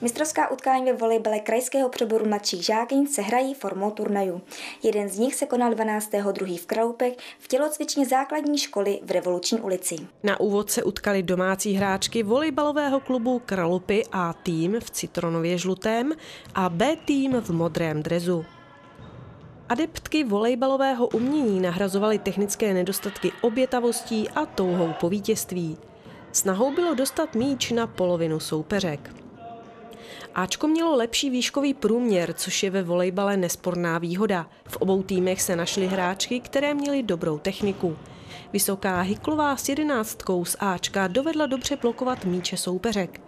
Mistrovská utkání ve volejbale krajského přeboru mladších žákyň se hrají formou turnajů. Jeden z nich se konal 12.2. v Kralupech v tělocvičně základní školy v Revoluční ulici. Na úvod se utkali domácí hráčky volejbalového klubu Kralupy A tým v citronově žlutém a B tým v modrém drezu. Adeptky volejbalového umění nahrazovaly technické nedostatky obětavostí a touhou po vítězství. Snahou bylo dostat míč na polovinu soupeřek. Ačko mělo lepší výškový průměr, což je ve volejbale nesporná výhoda. V obou týmech se našly hráčky, které měly dobrou techniku. Vysoká Hyklová s jedenáctkou z Ačka dovedla dobře blokovat míče soupeřek.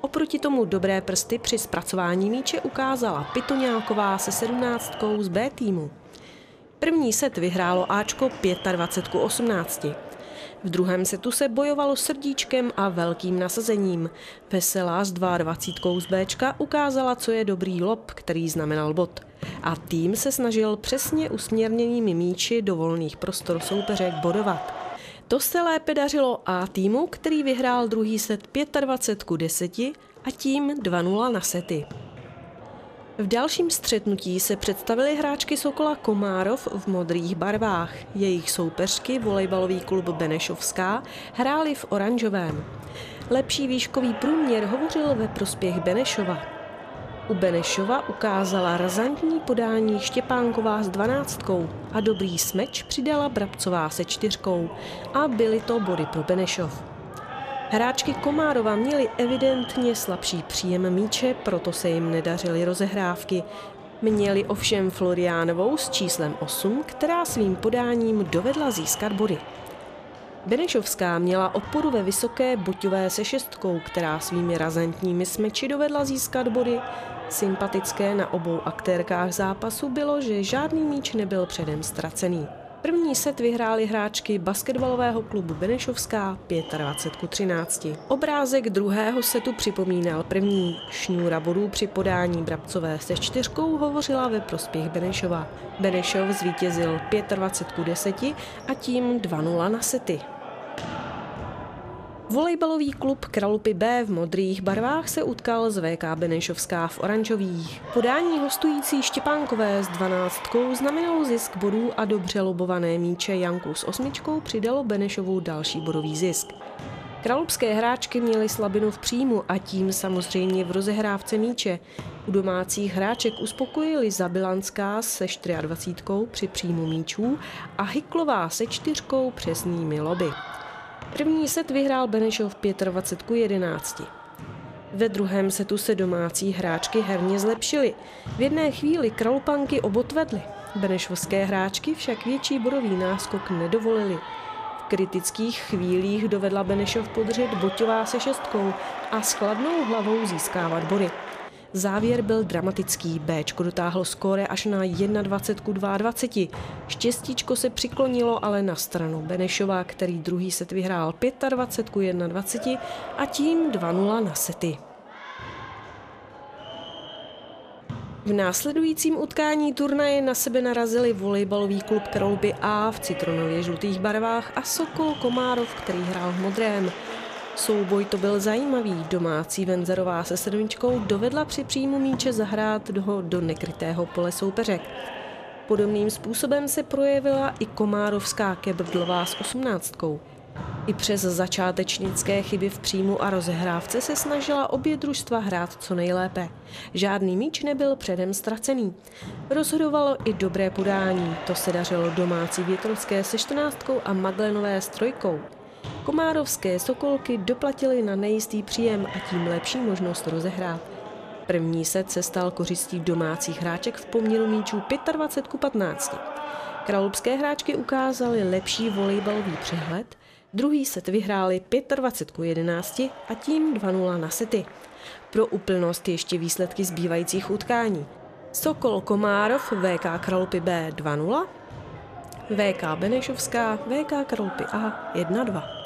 Oproti tomu dobré prsty při zpracování míče ukázala Pitoňáková se sedmnáctkou z B týmu. První set vyhrálo Ačko 25 18. V druhém setu se bojovalo srdíčkem a velkým nasazením. Veselá s 22 z Bčka ukázala, co je dobrý lob, který znamenal bod. A tým se snažil přesně usměrněnými míči do volných prostor soupeřek bodovat. To se lépe dařilo A týmu, který vyhrál druhý set 25 k 10 a tím 2-0 na sety. V dalším střetnutí se představili hráčky Sokola Komárov v modrých barvách. Jejich soupeřky, volejbalový klub Benešovská, hráli v oranžovém. Lepší výškový průměr hovořil ve prospěch Benešova. U Benešova ukázala razantní podání Štěpánková s dvanáctkou a dobrý smeč přidala Brabcová se čtyřkou a byly to body pro Benešov. Hráčky Komárova měly evidentně slabší příjem míče, proto se jim nedařily rozehrávky. Měli ovšem Floriánovou s číslem 8, která svým podáním dovedla získat body. Benešovská měla oporu ve vysoké buťové se šestkou, která svými razantními smeči dovedla získat body. Sympatické na obou aktérkách zápasu bylo, že žádný míč nebyl předem ztracený. První set vyhráli hráčky basketbalového klubu Benešovská 25 k 13. Obrázek druhého setu připomínal první. Šňůra bodů při podání Brabcové se čtyřkou hovořila ve prospěch Benešova. Benešov zvítězil 25 k 10 a tím 2-0 na sety. Volejbalový klub Kralupy B v modrých barvách se utkal s VK Benešovská v oranžových. Podání hostující Štěpánkové s dvanáctkou znamenalo zisk bodů a dobře lobované míče Janku s osmičkou přidalo Benešovu další bodový zisk. Kralupské hráčky měly slabinu v příjmu a tím samozřejmě v rozehrávce míče. U domácích hráček uspokojili Zabilanská se 24 při příjmu míčů a Hyklová se čtyřkou přesnými loby. První set vyhrál Benešov 25 k 11. Ve druhém setu se domácí hráčky herně zlepšily. V jedné chvíli kralupanky obot vedly. Benešovské hráčky však větší bodový náskok nedovolili. V kritických chvílích dovedla Benešov podřet Boťová se šestkou a s chladnou hlavou získávat body. Závěr byl dramatický. Bčko dotáhlo skóre až na 21 k 22. Štěstíčko se přiklonilo ale na stranu Benešova, který druhý set vyhrál 25 k 21 a tím 2-0 na sety. V následujícím utkání turnaje na sebe narazili volejbalový klub Krolby A v citronově žlutých barvách a Sokol Komárov, který hrál v modrém. Souboj to byl zajímavý. Domácí Venzerová se sedmičkou dovedla při příjmu míče zahrát do, do nekrytého pole soupeřek. Podobným způsobem se projevila i Komárovská Kebrdlová s osmnáctkou. I přes začátečnické chyby v příjmu a rozehrávce se snažila obě družstva hrát co nejlépe. Žádný míč nebyl předem ztracený. Rozhodovalo i dobré podání, to se dařilo domácí Větrovské se 14 a Maglenové s trojkou. Komárovské sokolky doplatily na nejistý příjem a tím lepší možnost rozehrát. První set se stal kořistí domácích hráček v poměru míčů 25 k 15. Kralupské hráčky ukázaly lepší volejbalový přehled, druhý set vyhráli 25 k 11 a tím 2-0 na sety. Pro úplnost ještě výsledky zbývajících utkání. Sokol Komárov VK Kralupy B 2-0, VK Benešovská VK Kralupy A 1-2.